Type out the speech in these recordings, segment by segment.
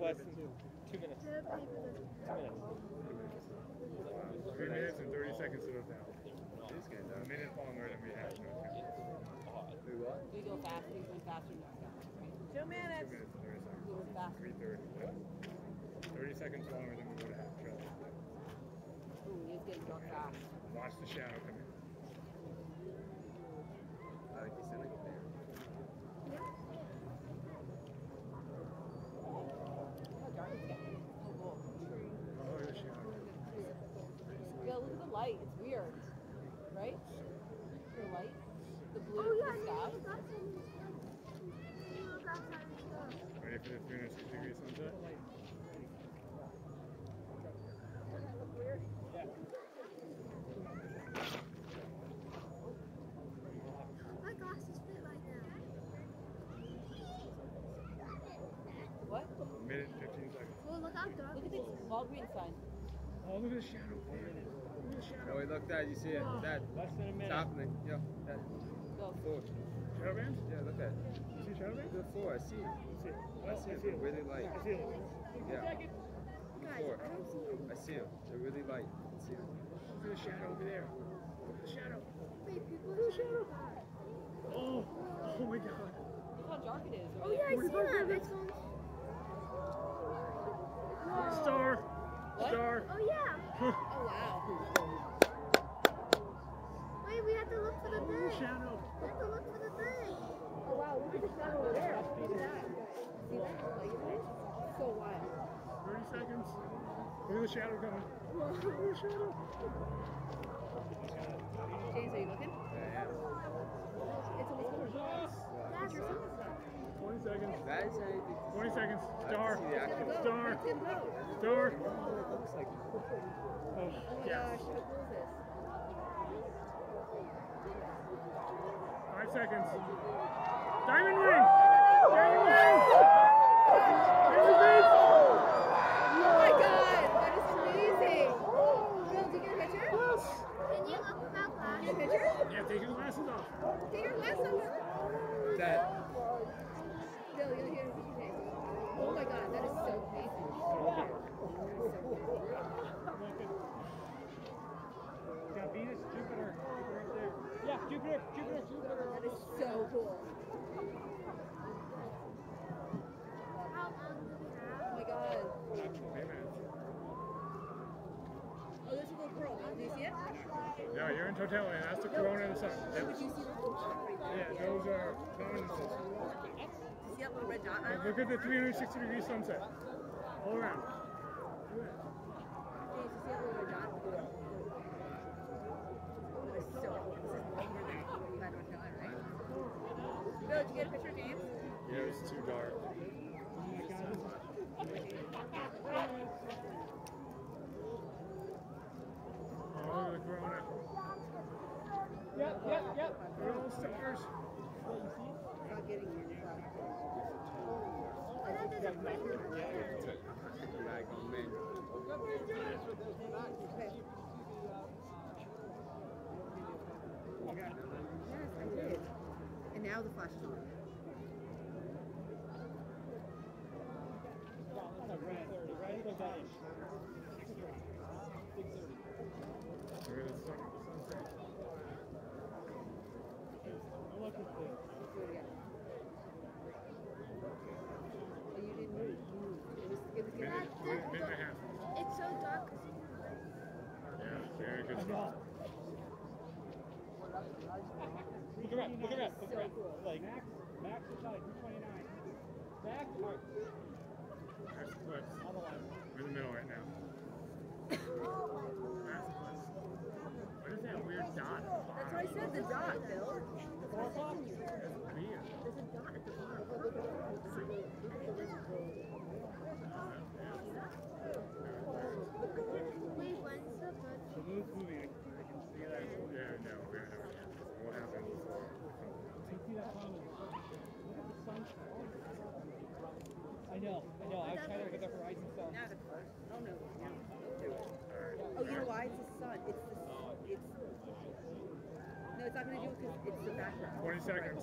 less than two minutes. Two minutes. Three minutes and 30 seconds to the down. A minute longer than we have. We go fast, we go faster than that. Two Two minutes. minutes and 30 seconds. We go faster. 330. 30 seconds longer than we would have. Ooh, he's getting drunk fast. Watch the shadow come in. How dark it's getting. Oh, cool. Oh, the shadow. Yeah, look at the light. It's weird. Right? The? The blue, Oh, yeah, the sky. Ready for the 360 degree sunset? My glasses fit right now. What? A minute 15 seconds. Well, look how dark Look at this Walgreens sign. Oh, look at the shadow. Look at the shadow. Oh, wait, look, Dad, you see it? Dad, Less than a it's minute. happening. Yeah, Dad. Go. Four. Shadow bands? Yeah, look at it. You see shadow bands? The four, I see it. I see it. I see it. They're really light. I see it. Yeah. Guys, Four. I don't see it. I see them. They're really light. I see them. Look at the shadow over there. Look at the shadow. Wait, people are shadow. Oh, oh my god. Look how dark it is. Oh yeah, I see that. It's on. Star. What? Star. Oh yeah. Oh, wow. Wait, we have to look for the thing. Shadow. We have to look for the thing. Oh, wow. Look at the shadow over there. Look at that. See that? Like, it's so wild. 30 seconds. Look at the shadow coming. Look at the shadow. James, are you looking? Yeah. It's almost over. That's your 20 seconds. That is anything. 20 seconds. Star. Star. Star. Looks like. Oh, this? Five seconds. Diamond ring. Diamond ring. Diamond ring. Oh my god, that is amazing! Bill, did you get a picture? Can you look without Get a glasses? picture? Yeah, take your glasses off. Take your glasses off. Dad. Bill, you're gonna get a picture taken. Oh my god, that is so amazing. Got Venus, Jupiter, Jupiter right there. Yeah, Jupiter, Jupiter, Jupiter. That is so cool. How long do we Oh my god. Wait a minute. Oh, there's a little pearl. Do you see it? No, you're in totality. That's the corona and the sun. Would you see the little dot right there? Yeah, those are prominences. See that little red dot? Look look at the 360 degree sunset. All around. James, you see that little red dot? That is so cool. This is longer than what you had on right? Bill, did you get a picture of James? Yeah, it's too dark. Oh, look at the corona. Yep, yep, yep. At all the stars. Not. And now the flash is on. Look at it. Look at the sun, sunset. Look at this. Let's do it again. Oh, you didn't move. You moved. It was, it was Minute, getting, minute, minute and a half. It's so dark. Yeah, very good stuff. Look around, look around, look so around. cool. Like, Max, Max is like 229. Max, alright, That's the on the line. We're in the middle right now. That's the cliffs. What is that weird dot? That's what I said, the dot, Bill. That's what I said to you. That's weird. There's a dot at the bottom. Wait, when's the book? The moon's moving. I can see that. Yeah, no, we're gonna have it. What happened before? You see that comment? Look at the sunshine. I know, I know. I was trying to look at the horizon stuff. Now the Oh, no. Oh, you know why? It's the sun. It's the, it's, no, it's not gonna do it because it's the background. 20 seconds.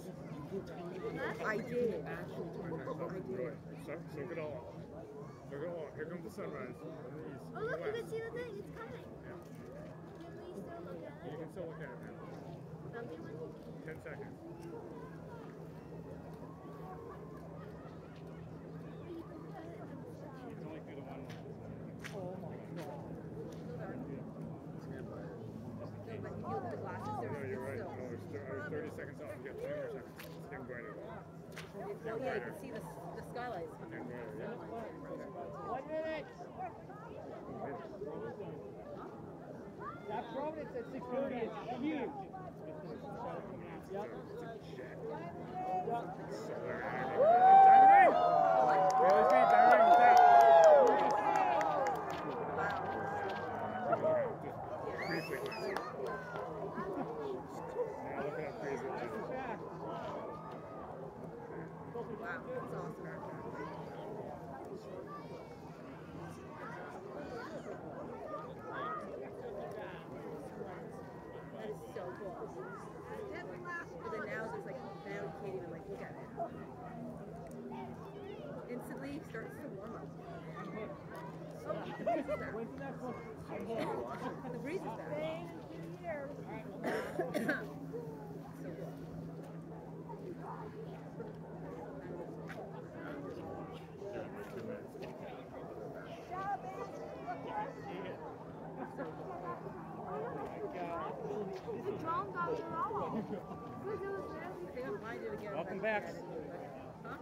I did, actually. Really. Soak, soak it all up. comes the sunrise on the east. Oh, look, you can see the thing. It's coming. Yeah. Can we still look at You can still look at it now. Don't be one. Ten seconds. You can only do the one. Oh my god. No, but if you look at the glasses, No, they're you're right. still. No, it's, thir- uh, 30 seconds off. You got 20 more seconds. It's getting brighter. Oh yeah, you can see the, the skylights. Getting brighter, yeah. One minute. That prominence at 6:30 is huge. Yep. Solar energy. Diamond ring! Really speed, diamond ring, tap. Just briefly glance. Now look at how crazy it is. Wow, that's awesome. That is so cool. But then now it's like now you can't even like look at it. Instantly starts to warm up. Oh, the breeze is back. When's the? The breeze is back. so cool. Two minutes. It's a drone after all. Because it was very I think I'll find it again. Welcome back. Huh?